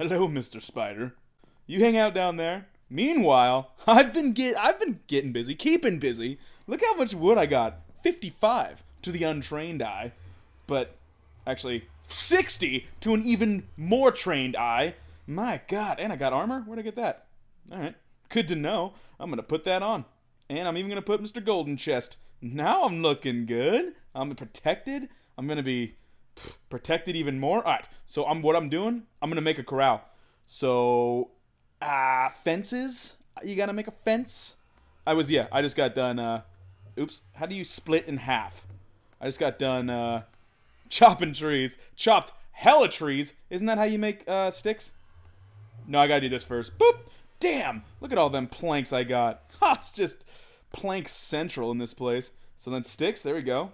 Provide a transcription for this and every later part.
Hello, Mr. Spider. You hang out down there. Meanwhile, I've been get I've been getting busy, keeping busy. Look how much wood I got. 55 to the untrained eye. But actually 60 to an even more trained eye. My god, and I got armor? Where'd I get that? Alright. Good to know. I'm gonna put that on. And I'm even gonna put Mr. Golden Chest. Now I'm looking good. I'm protected. I'm gonna be protected even more. All right. So I'm what I'm doing. I'm gonna make a corral. So, uh, fences. You gotta make a fence. I was yeah. I just got done. Uh, oops. How do you split in half? I just got done uh, chopping trees. Chopped hella trees. Isn't that how you make uh, sticks? No, I gotta do this first. Boop. Damn. Look at all them planks I got. Ha, it's just plank central in this place. So then sticks. There we go.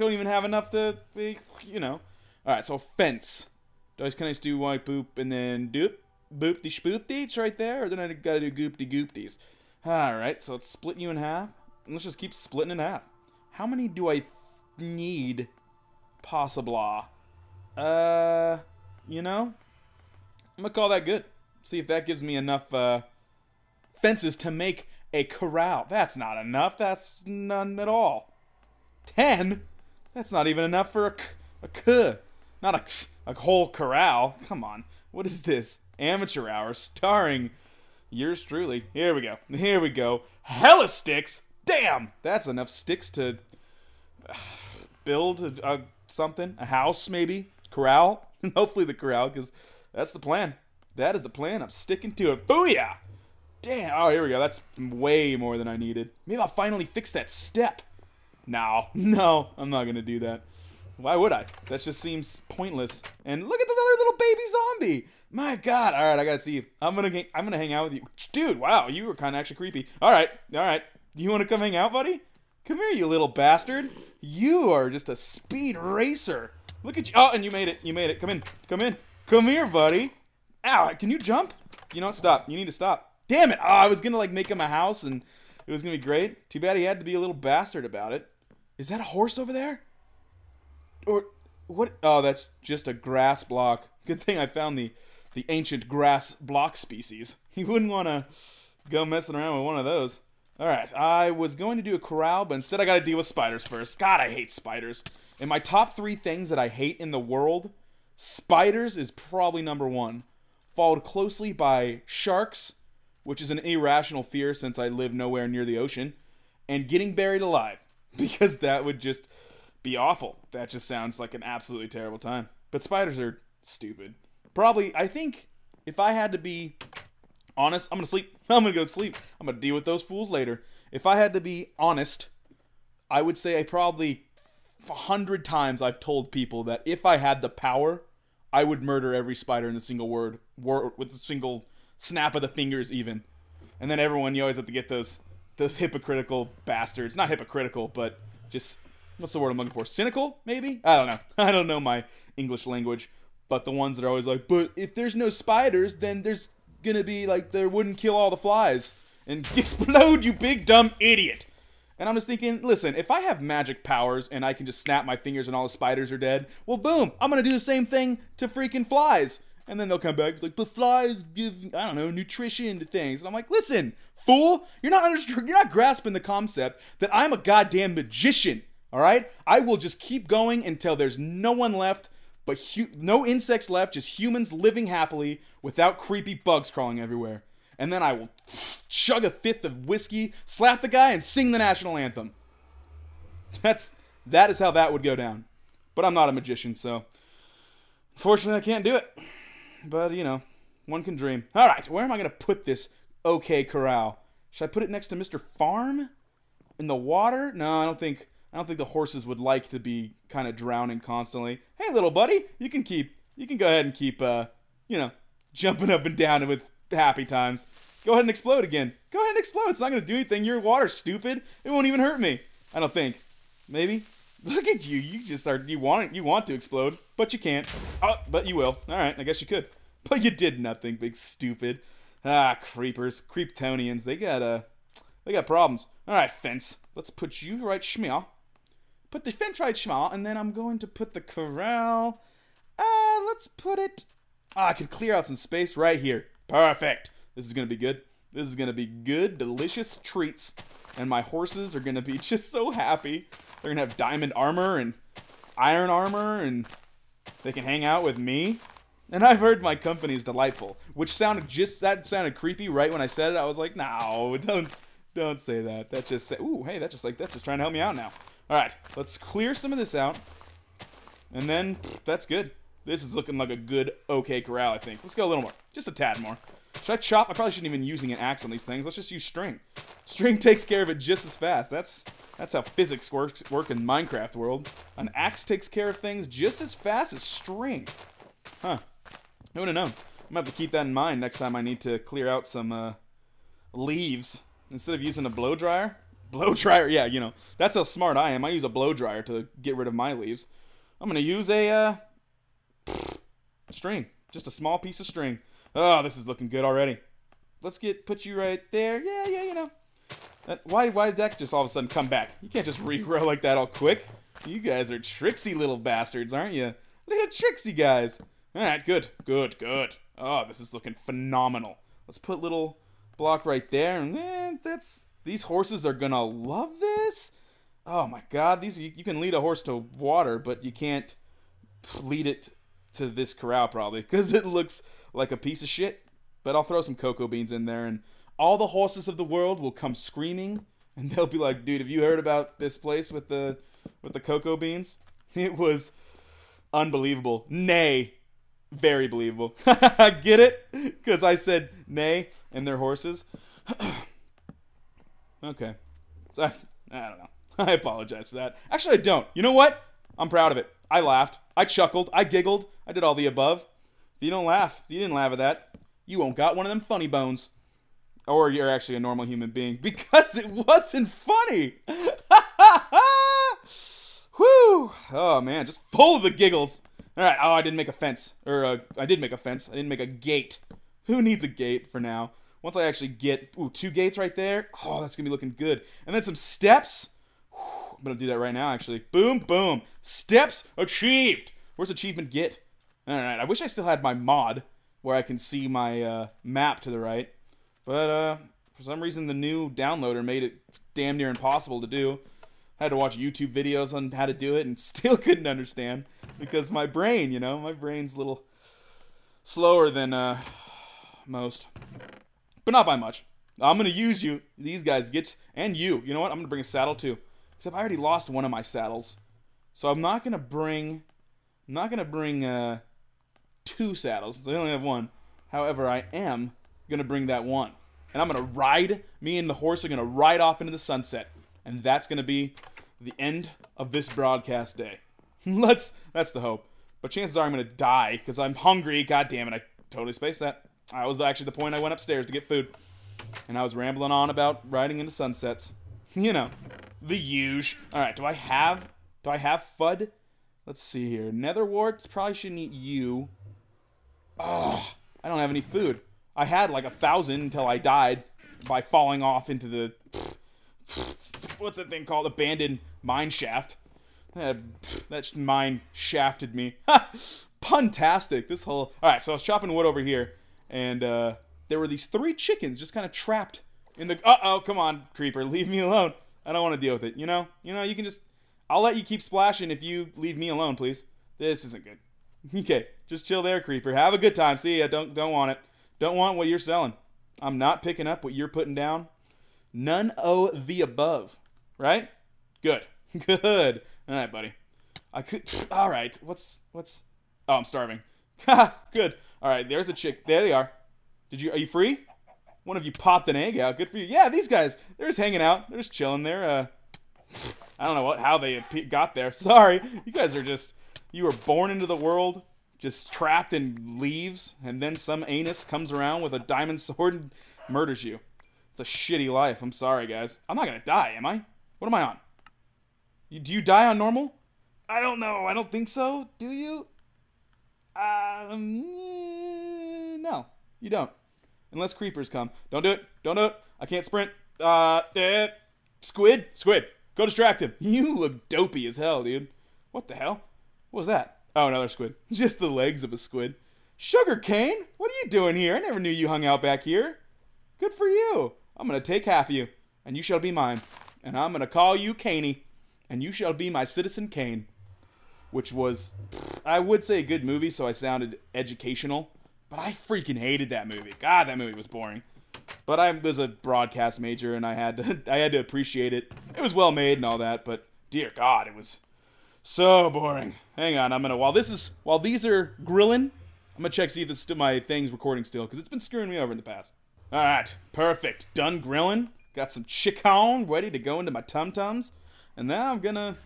Don't even have enough to, you know. All right, so fence. Do I can I just do white boop and then doop boop de spoop It's right there, or then I gotta do goop de goop these. All right, so let's split you in half. And let's just keep splitting in half. How many do I need? Possibly. Uh, you know, I'm gonna call that good. See if that gives me enough uh, fences to make a corral. That's not enough. That's none at all. Ten? That's not even enough for a, a k. Not a, a whole corral. Come on. What is this? Amateur Hour starring yours truly. Here we go. Here we go. Hella sticks. Damn! That's enough sticks to build a, a, something. A house, maybe. Corral. Hopefully the corral, because that's the plan. That is the plan. I'm sticking to it. Booyah! Damn. Oh, here we go. That's way more than I needed. Maybe I'll finally fix that step. No, no, I'm not gonna do that. Why would I? That just seems pointless. And look at the other little baby zombie. My God! All right, I gotta see you. I'm gonna I'm gonna hang out with you, dude. Wow, you were kind of actually creepy. All right, all right. Do you want to come hang out, buddy? Come here, you little bastard. You are just a speed racer. Look at you. Oh, and you made it. You made it. Come in. Come in. Come here, buddy. Ow! Can you jump? You know, stop. You need to stop. Damn it! Oh, I was gonna like make him a house and it was gonna be great. Too bad he had to be a little bastard about it. Is that a horse over there? Or what? Oh, that's just a grass block. Good thing I found the the ancient grass block species. You wouldn't want to go messing around with one of those. All right, I was going to do a corral, but instead I got to deal with spiders first. God, I hate spiders. In my top three things that I hate in the world, spiders is probably number one, followed closely by sharks, which is an irrational fear since I live nowhere near the ocean, and getting buried alive, because that would just be awful. That just sounds like an absolutely terrible time. But spiders are stupid. Probably, I think if I had to be honest, I'm gonna sleep. I'm gonna go to sleep. I'm gonna deal with those fools later. If I had to be honest, I would say I probably a hundred times I've told people that if I had the power, I would murder every spider in a single word, word with a single snap of the fingers, even. And then everyone, you always have to get those those hypocritical bastards. Not hypocritical, but just what's the word I'm looking for? Cynical, maybe? I don't know. I don't know my English language. But the ones that are always like, but if there's no spiders, then there's gonna be like there wouldn't kill all the flies and explode, you big dumb idiot. And I'm just thinking, listen, if I have magic powers and I can just snap my fingers and all the spiders are dead, well, boom, I'm gonna do the same thing to freaking flies. And then they'll come back, like, but flies give, I don't know, nutrition to things. And I'm like, listen, fool, you're not you're not grasping the concept that I'm a goddamn magician. All right, I will just keep going until there's no one left, but hu- no insects left, just humans living happily without creepy bugs crawling everywhere. And then I will chug a fifth of whiskey, slap the guy, and sing the national anthem. That's that is how that would go down. But I'm not a magician, so unfortunately I can't do it. But you know, one can dream. All right, where am I gonna put this okay corral? Should I put it next to Mr. Farm? In the water? No, I don't think I don't think the horses would like to be kind of drowning constantly. Hey little buddy, you can keep you can go ahead and keep uh, you know, jumping up and down with happy times. Go ahead and explode again. Go ahead and explode. It's not gonna do anything. You're water, stupid. It won't even hurt me. I don't think. Maybe. Look at you. You just are you want you want to explode, but you can't. Oh, but you will. All right, I guess you could. But you did nothing, big stupid. Ah, creepers, creeptonians. They got uh, they got problems. All right, fence. Let's put you right schmear. Put the fence right schmear, and then I'm going to put the corral. Uh, let's put it Ah, I could clear out some space right here. Perfect. This is gonna be good. This is gonna be good, delicious treats. And my horses are gonna be just so happy. They're gonna have diamond armor and iron armor, and they can hang out with me. And I've heard my company is delightful, which sounded just that sounded creepy right when I said it. I was like, no, don't don't say that. That just say, ooh, hey, that just like that's just trying to help me out now. All right, let's clear some of this out, and then that's good. This is looking like a good, okay corral, I think. Let's go a little more, just a tad more. Should I chop? I probably shouldn't even using an axe on these things. Let's just use string. String takes care of it just as fast. That's that's how physics works work in Minecraft world. An axe takes care of things just as fast as string. Huh. I would have known. I'm gonna have to keep that in mind next time I need to clear out some uh, leaves instead of using a blow dryer. Blow dryer, yeah, you know that's how smart I am. I use a blow dryer to get rid of my leaves. I'm gonna use a uh, string, just a small piece of string. Oh, this is looking good already. Let's get put you right there. Yeah, yeah, you know. That, why why did that just all of a sudden come back? You can't just regrow like that all quick. You guys are tricksy little bastards, aren't you? Little tricksy guys. All right, good, good, good. Oh, this is looking phenomenal. Let's put little block right there, and eh, that's these horses are gonna love this. Oh my God, these you, you can lead a horse to water, but you can't lead it to this corral probably because it looks like a piece of shit. But I'll throw some cocoa beans in there, and all the horses of the world will come screaming, and they'll be like, "Dude, have you heard about this place with the with the cocoa beans? It was unbelievable. Nay, very believable. Get it? Because I said nay and their horses. okay. So I, I don't know. I apologize for that. Actually, I don't. You know what? I'm proud of it. I laughed. I chuckled. I giggled. I did all the above. If you don't laugh, if you didn't laugh at that, you won't got one of them funny bones. Or you're actually a normal human being because it wasn't funny. Whew. Oh, man. Just full of the giggles. All right. Oh, I didn't make a fence. Or uh, I did make a fence. I didn't make a gate. Who needs a gate for now? Once I actually get ooh, two gates right there, oh, that's to be looking good. And then some steps. Whew, I'm to do that right now, actually. Boom, boom. Steps achieved. Where's achievement get? All right. I wish I still had my mod where I can see my uh, map to the right. But uh, for some reason, the new downloader made it damn near impossible to do. I had to watch YouTube videos on how to do it and still couldn't understand because my brain, you know, my brain's a little slower than uh, most, but not by much. I'm gonna use you, these guys get, and you. You know what? I'm gonna bring a saddle too. Except I already lost one of my saddles, so I'm not gonna bring. I'm not gonna bring uh, two saddles I only have one. However, I am gonna bring that one, and I'm gonna ride. Me and the horse are gonna ride off into the sunset, and that's gonna be the end of this broadcast day. Let's. That's the hope. But chances are I'm gonna die because I'm hungry. God damn it! I totally spaced that. That was actually the point I went upstairs to get food, and I was rambling on about riding into sunsets. You know, the huge. All right. Do I have? Do I have FUD? Let's see here. Netherwarts. Probably shouldn't eat you. Oh, I don't have any food. I had like a thousand until I died by falling off into the what's that thing called? Abandoned mine shaft. That, that mine shafted me. Puntastic. This whole. All right, so I was chopping wood over here, and uh, there were these three chickens just kind of trapped in the. Uh oh, come on, creeper, leave me alone. I don't want to deal with it. You know, you know, you can just. I'll let you keep splashing if you leave me alone, please. This isn't good. Okay, just chill there, creeper. Have a good time. See ya. Don't don't want it. Don't want what you're selling. I'm not picking up what you're putting down. None of the above. Right? Good. Good. All right, buddy. I could. All right. What's what's? Oh, I'm starving. Good. All right. There's a chick. There they are. Did you? Are you free? One of you popped an egg out. Good for you. Yeah, these guys. They're just hanging out. They're just chilling. They're uh. I don't know what how they got there. Sorry. You guys are just. You were born into the world just trapped in leaves, and then some anus comes around with a diamond sword and murders you. It's a shitty life. I'm sorry, guys. I'm not gonna die, am I? What am I on? You, do you die on normal? I don't know. I don't think so. Do you? Um, no, you don't. Unless creepers come. Don't do it. Don't do it. I can't sprint. Uh, eh. squid, squid, go distract him. You look dopey as hell, dude. What the hell? What was that? Oh, another squid. Just the legs of a squid. Sugar cane? What are you doing here? I never knew you hung out back here. Good for you. I'm gonna take half of you, and you shall be mine. And I'm gonna call you Caney, and you shall be my Citizen Kane. Which was, I would say, a good movie, so I sounded educational. But I freaking hated that movie. God, that movie was boring. But I was a broadcast major, and I had to, I had to appreciate it. It was well made and all that, but dear God, it was so boring. Hang on, I'm gonna while this is while these are grilling, I'm gonna check see if this my thing's recording still because it's been screwing me over in the past. All right, perfect. Done grilling. Got some chicken ready to go into my tum tums, and now I'm gonna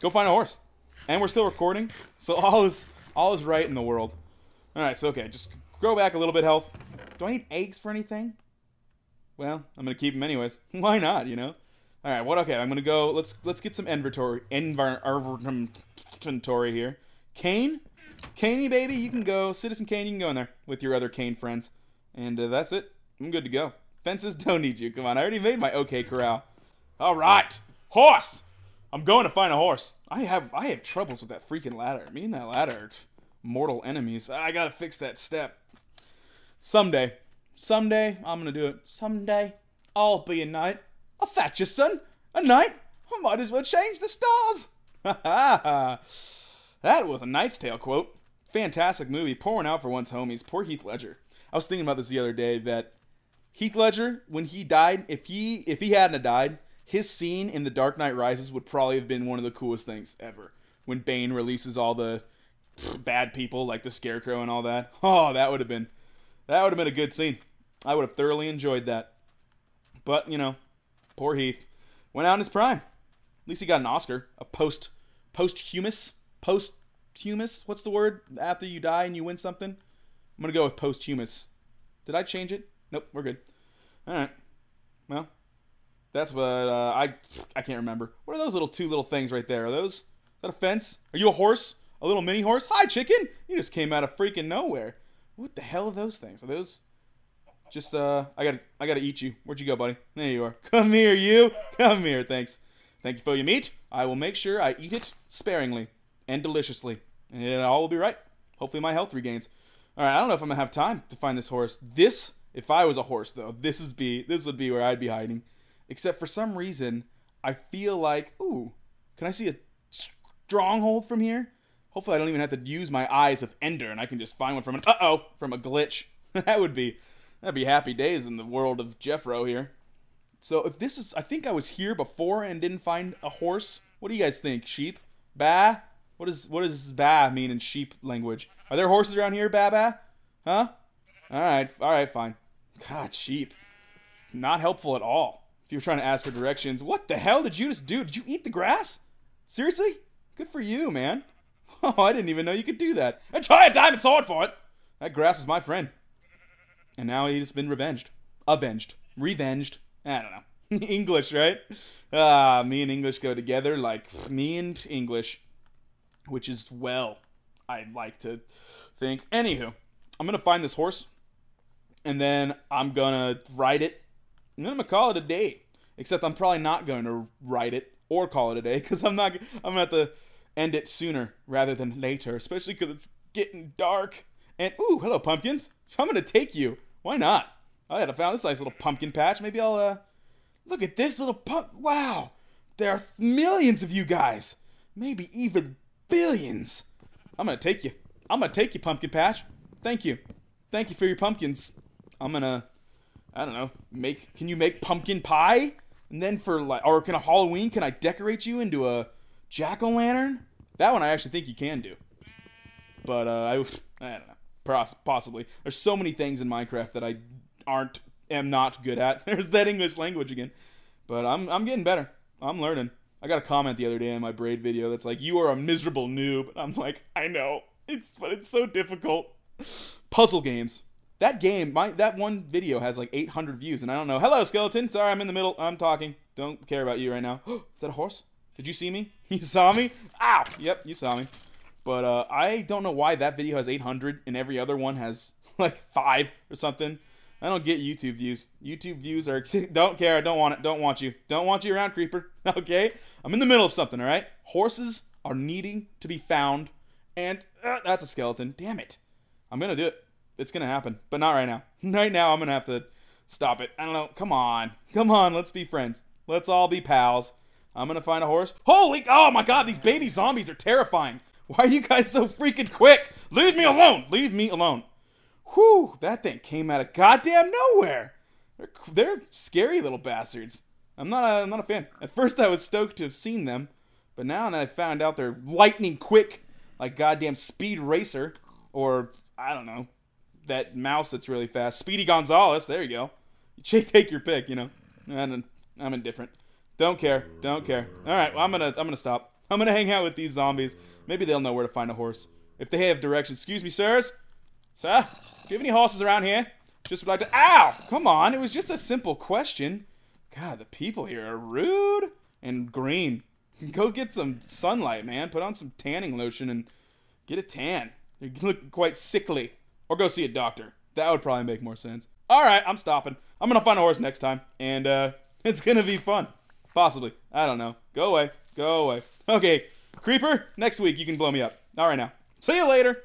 go find a horse. And we're still recording, so all is all is right in the world. All right, so okay, just grow back a little bit health. Do I need eggs for anything? Well, I'm gonna keep them anyways. Why not? You know. All right. What? Okay. I'm gonna go. Let's let's get some inventory inventory here. Kane, Caney baby, you can go. Citizen Kane, you can go in there with your other Kane friends, and uh, that's it. I'm good to go. Fences don't need you. Come on. I already made my okay corral. All right. Horse. I'm going to find a horse. I have I have troubles with that freaking ladder. Me and that ladder are mortal enemies. I gotta fix that step. Someday. Someday I'm gonna do it. Someday I'll be a knight. Fetch you, son. A knight. I might as well change the stars. Ha ha That was a Knight's Tale quote. Fantastic movie. Pouring out for one's homies. Poor Heath Ledger. I was thinking about this the other day that Heath Ledger, when he died, if he if he hadn't died, his scene in The Dark Knight Rises would probably have been one of the coolest things ever. When Bane releases all the bad people like the Scarecrow and all that. Oh, that would have been that would have been a good scene. I would have thoroughly enjoyed that. But, you know, poor Heath went out in his prime. At least he got an Oscar, a post posthumous posthumous. What's the word after you die and you win something? I'm gonna go with posthumous. Did I change it? Nope, we're good. All right. Well, that's what uh, I I can't remember. What are those little two little things right there? Are those is that a fence? Are you a horse? A little mini horse? Hi, chicken! You just came out of freaking nowhere. What the hell are those things? Are those just uh I gotta I gotta eat you. Where'd you go, buddy? There you are. Come here, you. Come here, thanks. Thank you for your meat. I will make sure I eat it sparingly and deliciously. And all will be right. Hopefully my health regains. Alright, I don't know if I'm gonna have time to find this horse. This if I was a horse though, this is be this would be where I'd be hiding. Except for some reason, I feel like, ooh, can I see a stronghold from here? Hopefully I don't even have to use my eyes of Ender and I can just find one from an uh-oh, from a glitch. that would be that'd be happy days in the world of Jeffro here. So if this is I think I was here before and didn't find a horse. What do you guys think? Sheep? Bah? What does what does bah mean in sheep language? Are there horses around here, bah bah? Huh? Alright, alright, fine. God, sheep. Not helpful at all. If you're trying to ask for directions. What the hell did you just do? Did you eat the grass? Seriously? Good for you, man. Oh, I didn't even know you could do that. And try a diamond sword for it! That grass was my friend. And now he's been revenged. Avenged. Revenged. I don't know. English, right? Ah, me and English go together like me and English. Which is, well, I'd like to think. Anywho, I'm going to find this horse. And then I'm to write it. And then I'm to call it a day. Except I'm probably not going to write it or call it a day because I'm not. I'm to have to end it sooner rather than later, especially because it's getting dark. And ooh, hello pumpkins. I'm gonna take you. Why not? I had found this nice little pumpkin patch. Maybe I'll uh look at this little pump. Wow, there are millions of you guys. Maybe even billions. I'm gonna take you. I'm gonna take you, pumpkin patch. Thank you. Thank you for your pumpkins. I'm gonna. I don't know. Make. Can you make pumpkin pie? And then for like, or can a Halloween? Can I decorate you into a jack o' lantern? That one I actually think you can do. But uh, I, I don't know. Possibly. There's so many things in Minecraft that I aren't am not good at. There's that English language again. But I'm I'm getting better. I'm learning. I got a comment the other day in my Braid video that's like, "You are a miserable noob." I'm like, I know. It's but it's so difficult. Puzzle games. That game, my that one video has like 800 views, and I don't know. Hello, skeleton. Sorry, I'm in the middle. I'm talking. Don't care about you right now. Is that a horse? Did you see me? You saw me? Ow! Yep, you saw me. But uh, I don't know why that video has 800 and every other one has like five or something. I don't get YouTube views. YouTube views are don't care. I don't want it. Don't want you. Don't want you around, creeper. Okay, I'm in the middle of something. All right. Horses are needing to be found, and uh, that's a skeleton. Damn it. I'm gonna do it. It's gonna happen, but not right now. Right now, I'm gonna have to stop it. I don't know. Come on, come on. Let's be friends. Let's all be pals. I'm gonna find a horse. Holy! Oh my God! These baby zombies are terrifying. Why are you guys so freaking quick? Leave me alone. Leave me alone. Whew! That thing came out of goddamn nowhere. They're, they're scary little bastards. I'm not a, I'm not a fan. At first, I was stoked to have seen them, but now that I found out they're lightning quick, like goddamn Speed Racer, or I don't know, that mouse that's really fast, Speedy Gonzales. There you go. Take your pick. You know, I'm, I'm indifferent. Don't care. Don't care. All right. Well, I'm gonna I'm gonna stop. I'm gonna hang out with these zombies. Maybe they'll know where to find a horse. If they have directions. Excuse me, sirs. Sir, do you have any horses around here? Just would like to. Ow! Come on. It was just a simple question. God, the people here are rude and green. Go get some sunlight, man. Put on some tanning lotion and get a tan. You look quite sickly. Or go see a doctor. That would probably make more sense. All right, I'm stopping. I'm gonna find a horse next time, and uh, it's gonna be fun. Possibly. I don't know. Go away. Go away. Okay, Creeper, next week you can blow me up. All right now. See you later.